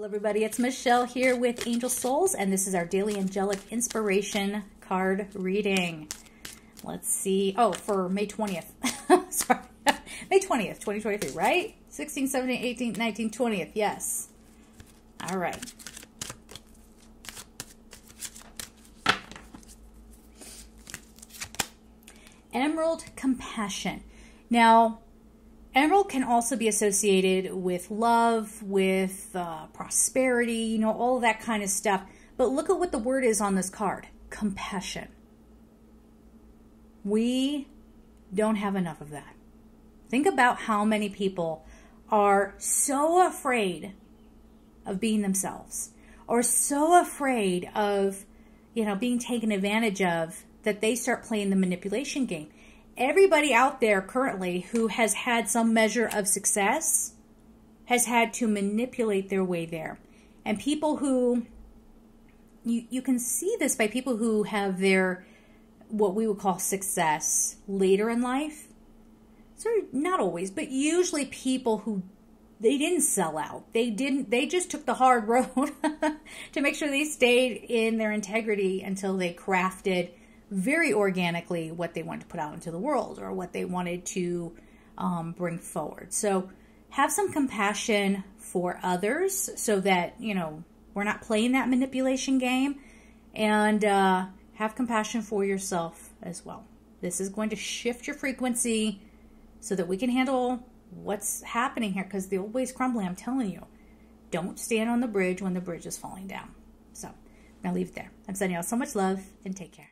Hello, everybody. It's Michelle here with Angel Souls, and this is our daily angelic inspiration card reading. Let's see. Oh, for May 20th. Sorry. May 20th, 2023, right? 16, 17, 18, 19, 20th. Yes. All right. Emerald Compassion. Now, Emerald can also be associated with love, with uh, prosperity, you know, all that kind of stuff. But look at what the word is on this card compassion. We don't have enough of that. Think about how many people are so afraid of being themselves or so afraid of, you know, being taken advantage of that they start playing the manipulation game everybody out there currently who has had some measure of success has had to manipulate their way there. And people who, you, you can see this by people who have their, what we would call success later in life. So not always, but usually people who they didn't sell out. They didn't they just took the hard road to make sure they stayed in their integrity until they crafted very organically what they wanted to put out into the world or what they wanted to um, bring forward. So have some compassion for others so that, you know, we're not playing that manipulation game and uh, have compassion for yourself as well. This is going to shift your frequency so that we can handle what's happening here because the old way's crumbling. I'm telling you, don't stand on the bridge when the bridge is falling down. So I'm going to leave it there. I'm sending you all so much love and take care.